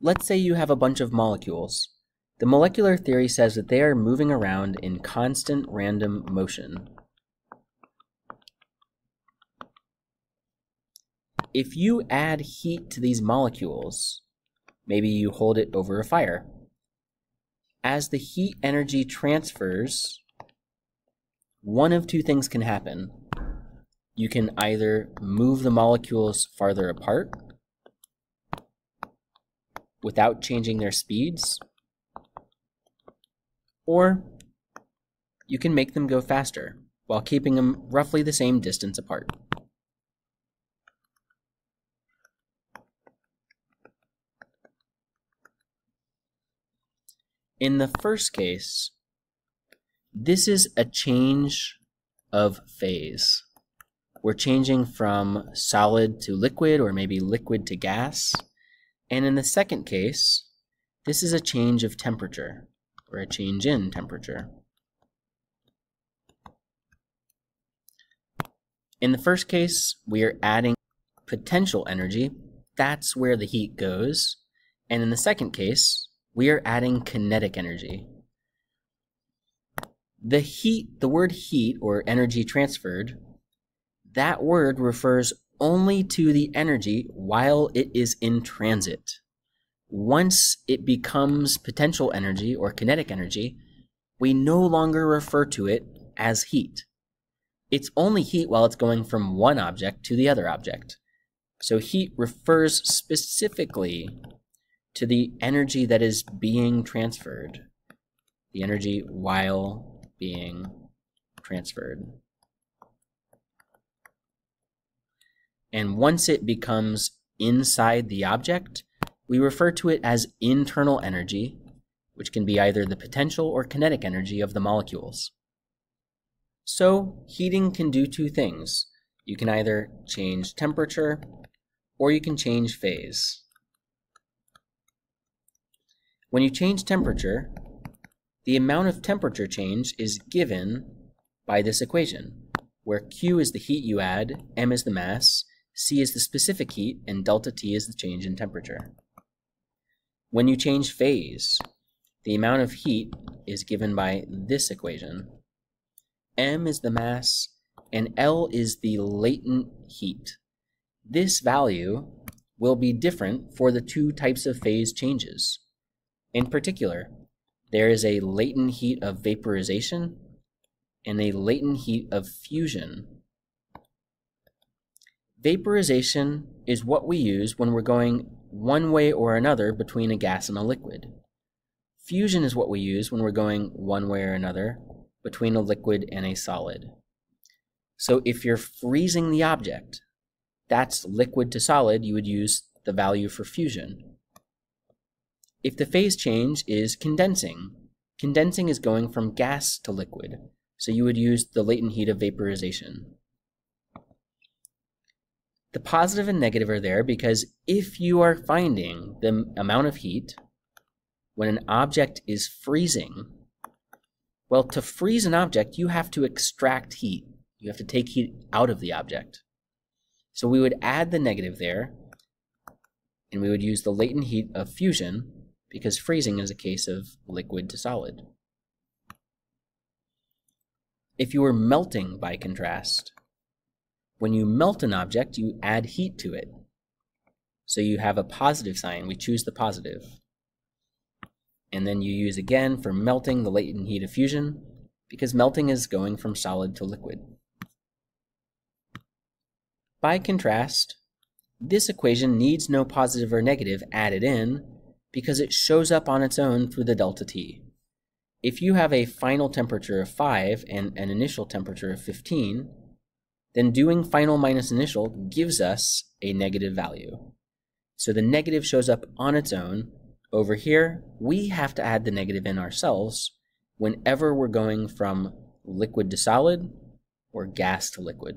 Let's say you have a bunch of molecules. The molecular theory says that they are moving around in constant random motion. If you add heat to these molecules, maybe you hold it over a fire. As the heat energy transfers, one of two things can happen. You can either move the molecules farther apart without changing their speeds, or you can make them go faster while keeping them roughly the same distance apart. In the first case, this is a change of phase. We're changing from solid to liquid or maybe liquid to gas. And in the second case, this is a change of temperature or a change in temperature. In the first case, we are adding potential energy. That's where the heat goes. And in the second case, we are adding kinetic energy. The heat, the word heat or energy transferred, that word refers only to the energy while it is in transit. Once it becomes potential energy or kinetic energy, we no longer refer to it as heat. It's only heat while it's going from one object to the other object. So heat refers specifically to the energy that is being transferred, the energy while being transferred. And once it becomes inside the object, we refer to it as internal energy, which can be either the potential or kinetic energy of the molecules. So, heating can do two things. You can either change temperature or you can change phase. When you change temperature, the amount of temperature change is given by this equation, where Q is the heat you add, M is the mass, C is the specific heat, and delta T is the change in temperature. When you change phase, the amount of heat is given by this equation. M is the mass, and L is the latent heat. This value will be different for the two types of phase changes. In particular, there is a latent heat of vaporization and a latent heat of fusion. Vaporization is what we use when we're going one way or another between a gas and a liquid. Fusion is what we use when we're going one way or another between a liquid and a solid. So if you're freezing the object, that's liquid to solid, you would use the value for fusion. If the phase change is condensing, condensing is going from gas to liquid, so you would use the latent heat of vaporization. The positive and negative are there because if you are finding the amount of heat when an object is freezing, well, to freeze an object, you have to extract heat. You have to take heat out of the object. So we would add the negative there, and we would use the latent heat of fusion because freezing is a case of liquid to solid. If you were melting by contrast, when you melt an object, you add heat to it. So you have a positive sign. We choose the positive. And then you use again for melting the latent heat of fusion, because melting is going from solid to liquid. By contrast, this equation needs no positive or negative added in because it shows up on its own through the delta T. If you have a final temperature of 5 and an initial temperature of 15, then doing final minus initial gives us a negative value. So the negative shows up on its own. Over here, we have to add the negative in ourselves whenever we're going from liquid to solid or gas to liquid.